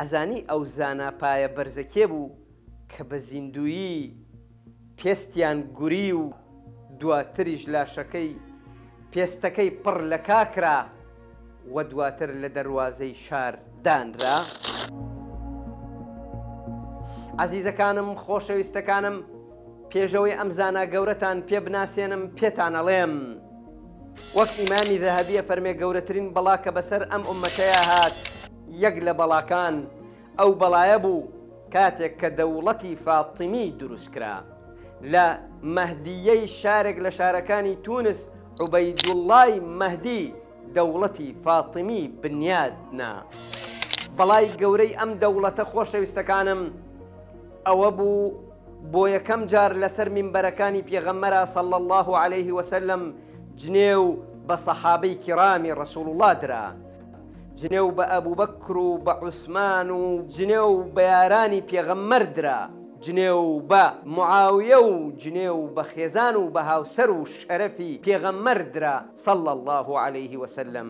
ئەزانی ئەو زانا پایە بەرزە کێ بوو کە بە زیندوویی پێستیان گوری و دواتریش لاشەکەی پێستەکەی پڕ لە کا کرا و دواتر لە دەروازەی شار دانرا؟ ئازیزەکانم خۆشەویستەکانم پێشەوەی ئەم زانا گەورەتان پێ بناسێنم پێتان ئەڵێم وەک ئیمامی ذەهەبیە فەرمێ گەورەترین بەڵا کە بەسەر ئەم ئومەتەیا هات یەک لە بەڵاکان ئەو بەڵایە بوو کاتێک کە دەوڵەتی فاتیمی دروستکرا لە مەهدییەی شارێک لە شارەکانی تونس عوبەیدوڵڵای مەهدی دەوڵەتی فاتیمی بنیات نا. بەڵای گەورەی ئەم دەوڵەتە خۆشەویستەکانم ئەوە بوو بۆ یەکەم جار لەسەر مینبەرەکانی پێغەمبەرا صلی اللە علیه وسلم جنێو بە صەحابەی کیرامی رسول اللە درا، جنێو بە ئەبوبەکر و بە عوسمان و جنێو بە یارانی پێغەمبەر درا، جنێو بە معاویە و جنێو بە خێزان و بە هاوسەر و شەرەفی پێغەمبەر درا، صلی اللە علیە وسلم.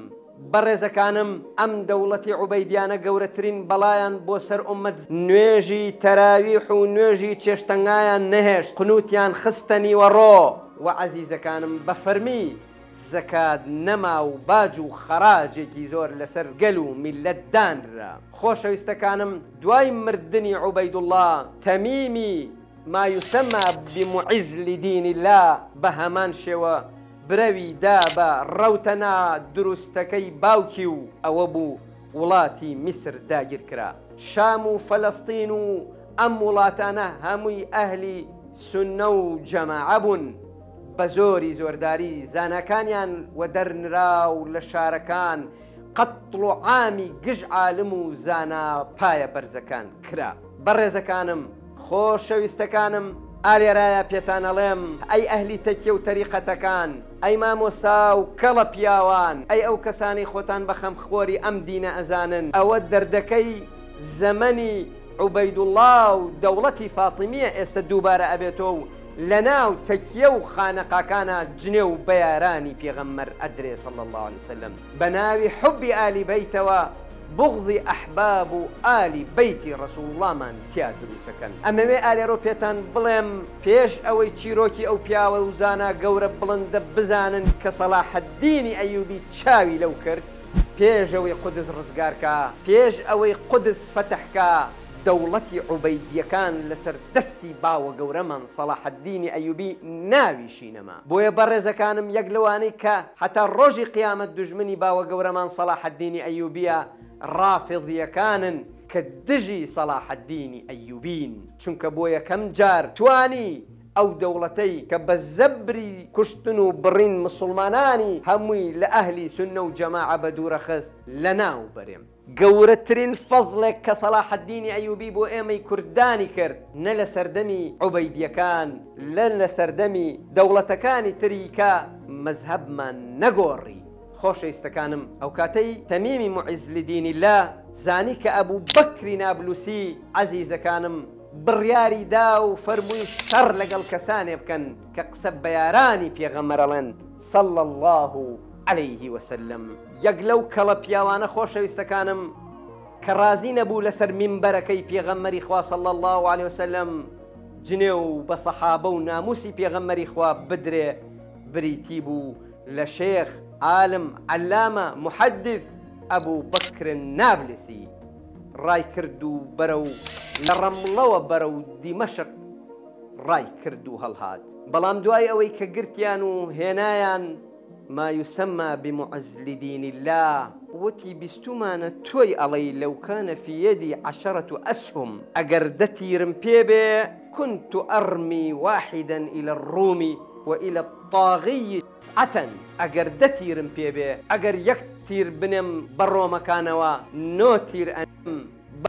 بەڕێزەکانم ئەم دەوڵەتی عوبەیدیانە گەورەترین بەڵایان بۆ سەر ئوممەت زا، نوێژی تەراویح و نوێژی چێشتەنگایان نەهێشت، قنوتیان خستە نیوەڕۆ. وە عەزیزەکانم بە فەرمی. زەکات نەما و باج و خەراجێکی زۆر لەسەر گەل و میللەت دانرا. خۆشەویستەکانم دوای مردنی عوبەیدوڵڵا تەمیمی ما یسما بمعز لدین اللە بە هەمان شێوە برەوی دا بە ڕەوتە نا دروستەکەی باوکی و ئەوە بوو وڵاتی میسر داگیر کرا. شام و فەلەستین و ئەم وڵاتانە هەمووی ئەهلی سوننە و جەماعە بوون. بە زۆری زۆرداری زاناکانیان وەدەر نرا و لە شارەکان قەتڵ و عامی گژ عالم و زانا پایە بەرزەکان کرا. بەڕێزەکانم، خۆشەویستەکانم، ئالێرایە پێتان ئەڵێم، ئەی ئەهلی تەکیە و تەریقەتەکان، ئەی مامۆسا و کەڵە پیاوان، ئەی ئەو کەسانەی خۆتان بە خەم خۆری ئەم دینە ئەزانن، ئەوە دەردەکەی زەمەنی عوبەیدوڵڵا و دەوڵەتی فاتیمیە ئێستە دووبارە ئەبێتۆ و، لە ناو تەکیە و خانەقاکانا جنێو بە یارانی پێغەمبەر ئەدرێ صلی اللە علیە وسلم بە ناوی حوبی ئالی بەیتەوە بوغضی ئەحباب و ئالی بەیتی رسول اللە مان تیا دروسەکەن ئەمەوێ ئالێرۆ پێتان بڵێم پێش ئەوەی چیرۆکی ئەو پیاوە و زانا گەورە بڵندە بزانن کە صلاح الدینی ئەیوبی چاوی لەو کرد پێش ئەوەی قودس رزگارکا پێش ئەوەی قودس فەتح کا دەوڵەتی عوبەیدیەکان لەسەر دەستی باوە گەورەمان سەڵاحەدینی ئەیوبی ناویشی نەما بۆیە بەڕێزەکانم یەک لەوانەی کە هەتا ڕۆژی قیامەت دوژمنی باوە گەورەمان سەڵاحەدینی ئەیوبیە ڕافیزیەکانن کە دژی سەڵاحەدینی ئەیوبین چونکە بۆ یەکەم جار توانی ئەو دەوڵەتەی کە بە زەبری کوشتن و بڕین مسوڵمانانی هەمووی لە ئەهلی سونە و جەماعە بەدوورە خست لەناو بەرێم. گەورەترین فەزڵێک کە سەڵاحەدینی ئەیوبی بۆ ئێمەی کوردانی کرد نە لە سەردەمی عوبەیدیەکان لە نە سەردەمی دەوڵەتەکانی تری کە مەزهەبمان نەگۆڕی. خۆشەیستەکانم ئەوکاتەی تەمیمی موعیز لدین اللە زانی کە ئەبو بەکری نابلوسی عەزیزەکانم بڕیاری دا و فەرمووی شەڕ لەگەڵ کەسانێ بکەن کە قسە بەیارانی پێغەمبەر ئەڵێن، صلی اللە علیه وسلم یەک لەو کەڵە پیاوانە خۆشەویستەکانم کە ڕازی نەبوو لەسەر مینبەرەکەی پێغەمبەری خوا صلی اللە علیه وسلم جنێو بە صەحابە و ناموسی پێغەمبەری خوا بدرێ بریتی بوو لە شێخ، عالم، عەلامە، محدث، ابو بکر النابلسی ڕایکرد و بەرەو لە ڕەمڵەوە بەرەو دیمەشق، ڕایکرد و هەڵهات، بەڵام دوای ئەوەی کە گرتیان و هێنایان ما یسما بمعز لدین اللە وتی بیستومانە تۆی ئەڵێی لو کان فی یدی عشرە اسهم ئەگەر دە تیرم پێ بێ کنت ارمی واحدا الی الروم و الی الطاغی تسعە ئەگەر دە تیرم پێ بێ ئەگەر یەک تیر بنێم بە ڕۆمەکانەوە نۆ تیر ئەنێم بە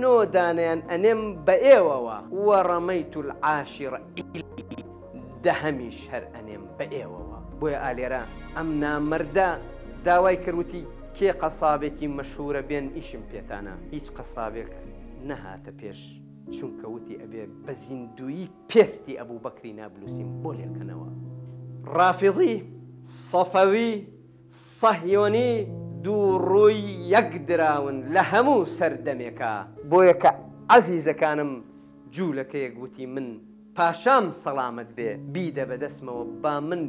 نۆ دانەیان ئەنێم بە ئێوەوە. و رمیت العاشر الیک دەهەمیش هەر ئەنێم بە ئێوەوە. بۆیە ئالێرە ئەم نامەردە داوای کرد وتی، کێ قەسابێکی مەشهورە بێن ئیشم پێتانە. هیچ قەسابێک نەهاتە پێش چونکە وتی ئەبێ بە زیندوویی پێستی ئەبوبەکری نابلوسیم بۆ لێکەنەوە. رافضی، صفوی، سەهیۆنی دوو ڕووی یەک دراون لە هەموو سەردەمێکا. بۆیە کە عەزیزەکانم جوولەکەیەک وتی من پاشام سەڵامەت بێ بیدە بە دەسمەوە با من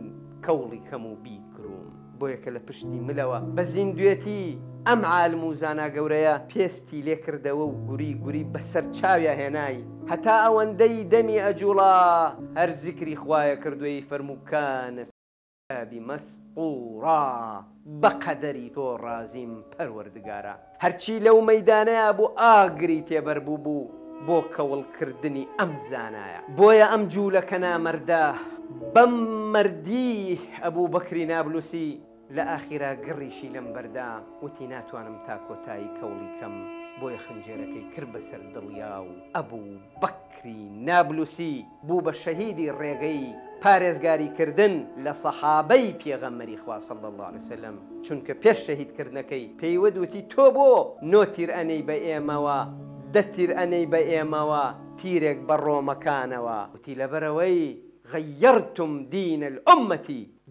کەوڵی کەم و بیکرووم بۆیە کە لە پشتی ملەوە بە زیندوێتی ئەم عالم و زانا گەورەیە پێستی لێ کردەوە و گوری گوری بە سەر چاویا هێنای هەتا ئەوەندەی دەمی ئەجووڵا هەر زیکری خوایە کردووی فەرموو کان بی مەسطورا بەقەدەری تۆ ڕازیم پەروەردگارا. هەرچی لەو مەیدانەیا بوو ئاگری تێبەر بوو بوو بۆ کەوڵ کردنی ئەم زانایە بۆیە ئەم جوولەکە نامەردە بەم مەردی ئەبوو بەکری نابلوسی لە ئاخیرا گڕیشی لەم بەردا وتی ناتوانم تا کۆتایی کەوڵی کەم بۆیە خنجێرەکەی کرد بەسەر دڵیا و ئەبوو بەکری نابلوسی بوو بە شەهیدی ڕێگەی پارێزگاریکردن لە سەحابەی پێغەمبەری خوا صلی اللە علیە وسلم، چونکە پێش شەهیدکردنەکەی پێی وت وتی تۆ بۆ نۆ تیر ئەنێی بە ئێمەوە دە تیر ئەنێی بە ئێمەوە تیرێک بە ڕۆمەکانەوە وتی لەبەرئەوەی غیرتم دین الامە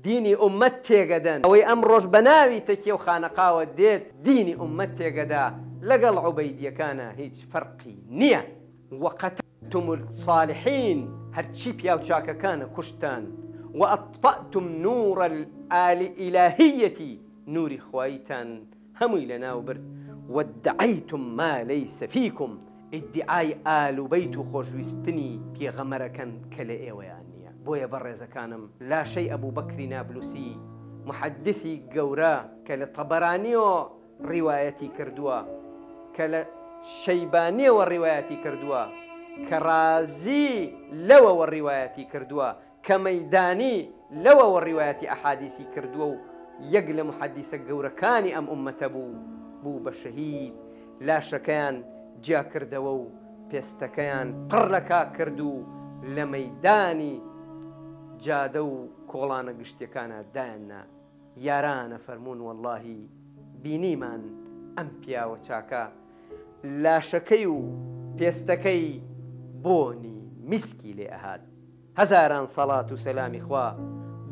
دینی ئوممەت تێگەدەن ئەوەی ئەمڕۆش بەناوی تەکیە و خانەقاوە دێت دینی ئوممەت تێگەدا لەگەڵ عوبەیدیەکانا هیچ فەرقی نیە وە قەت تم الصالحین هەرچی پیاو چاکەکانە کوشتتان واطفاتم نور الال الهیتی نوری خواییتان هەمووی لەناو برد وادعیتم ما لیس فیکم ئیدیعای ئال و بەیت و خۆشویستنی پیغەمبەرەکەن کە لە ئێوەیان نیە بۆیە بەڕێزەکانم لاشەی ابو بکری نابلسی محدثی گەورە کە لە طبرانیەوە ڕیوایەتی کردووە کە لە شەیبانیەوە ڕیوایەتی کردووە کە ڕازی لەوەوە ڕیوایەتی کردووە کە مەیدانی لەوەوە ڕیوایەتی ئەحادیسی کردووە و یەک لە محەدیسە گەورەکانی ئەم ئوممەتە بوو بوو بە شەهید لاشەکەیان جیا کردەوە و پێستەکەیان قڕ لە کاک کرد و لە مەیدانی جادە و کۆڵانە گشتیەکانا دایان نا. یارانە فەرموون وەڵاهی بینیمان ئەم پیاوە چاکە لاشەکەی و پێستەکەی بۆنی میسکی لێ ئەهات هەزاران سەڵات و سەلامی خوا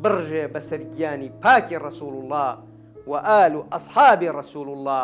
بڕژێ بەسەر گیانی پاکی ڕەسوڵ اللە و ئال و ئەسحابی ڕەسوڵ اللە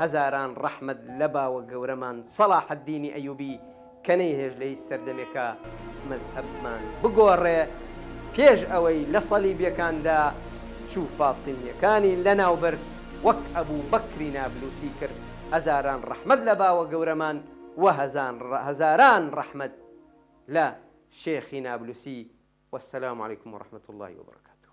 هەزاران ڕەحمەت لە باوە گەورەمان سەڵاحەدینی ئەیوبی کە نەیهێشت لە هیچ سەردەمێکا مەزهەبمان بگۆڕێ پێش ئەوەی لە صەلیبیەکاندا چوو فاتیمیەکانی لەناوبرد وەک ئەبو بەکری نابلوسی کرد هەزاران ڕەحمەت لە باوە گەورەمان وە هەزاران ڕەحمەت لە شێخی نابلوسی والسلام عليكم ورحمة الله وبركاته